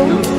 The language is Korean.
음.